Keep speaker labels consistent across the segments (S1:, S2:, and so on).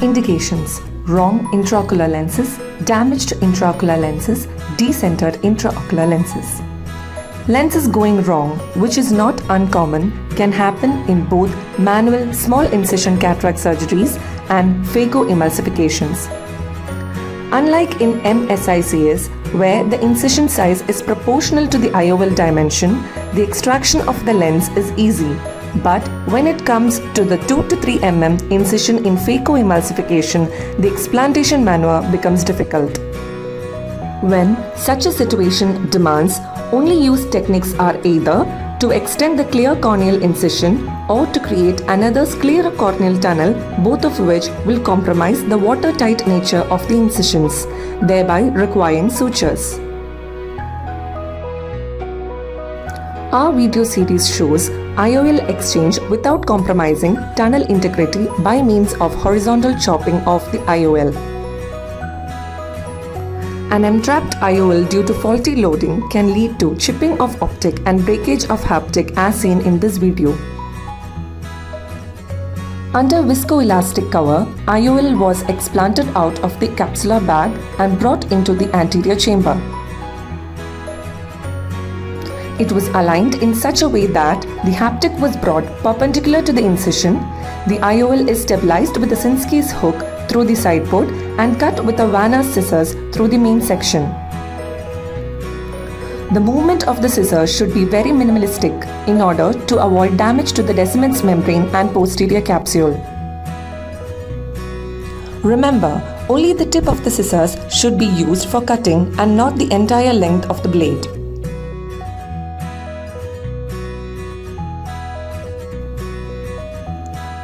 S1: Indications Wrong intraocular lenses, damaged intraocular lenses, decentered intraocular lenses. Lenses going wrong, which is not uncommon, can happen in both manual small incision cataract surgeries and phacoemulsifications. Unlike in MSICS, where the incision size is proportional to the IOL dimension, the extraction of the lens is easy. But when it comes to the 2 to 3 mm incision in phacoemulsification, the explantation maneuver becomes difficult. When such a situation demands, only used techniques are either to extend the clear corneal incision or to create another scleral corneal tunnel, both of which will compromise the watertight nature of the incisions, thereby requiring sutures. Our video series shows IOL exchange without compromising tunnel integrity by means of horizontal chopping of the IOL. An entrapped IOL due to faulty loading can lead to chipping of optic and breakage of haptic as seen in this video. Under viscoelastic cover, IOL was explanted out of the capsular bag and brought into the anterior chamber. It was aligned in such a way that the haptic was brought perpendicular to the incision. The IOL is stabilized with a Sinskey's hook through the sideport and cut with a Vannas scissors through the main section. The movement of the scissors should be very minimalistic in order to avoid damage to the Descemet's membrane and posterior capsule. Remember, only the tip of the scissors should be used for cutting and not the entire length of the blade.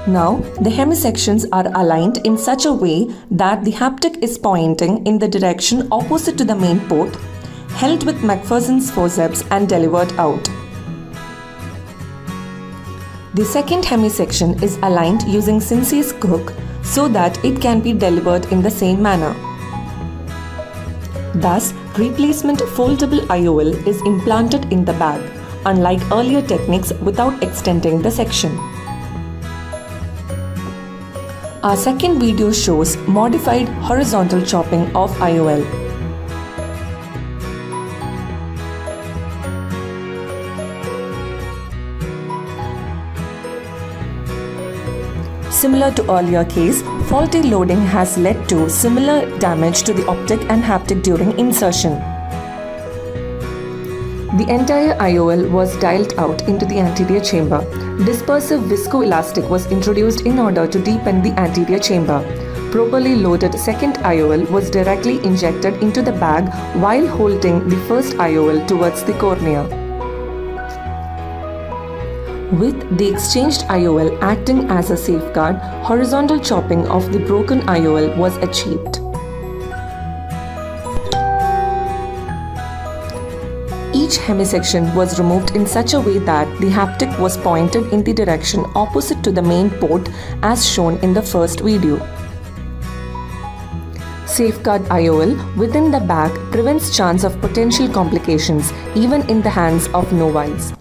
S1: Now, the hemisections are aligned in such a way that the haptic is pointing in the direction opposite to the main port, held with MacPherson's forceps and delivered out. The second hemisection is aligned using Sinskey's hook so that it can be delivered in the same manner. Thus, replacement foldable IOL is implanted in the bag, unlike earlier techniques without extending the section. Our second video shows modified horizontal chopping of IOL. Similar to earlier case, faulty loading has led to similar damage to the optic and haptic during insertion. The entire IOL was dialed out into the anterior chamber. Dispersive viscoelastic was introduced in order to deepen the anterior chamber. Properly loaded second IOL was directly injected into the bag while holding the first IOL towards the cornea. With the exchanged IOL acting as a safeguard, horizontal chopping of the broken IOL was achieved. Each hemisection was removed in such a way that the haptic was pointed in the direction opposite to the main port as shown in the first video. Safeguard IOL within the bag prevents chance of potential complications even in the hands of novice.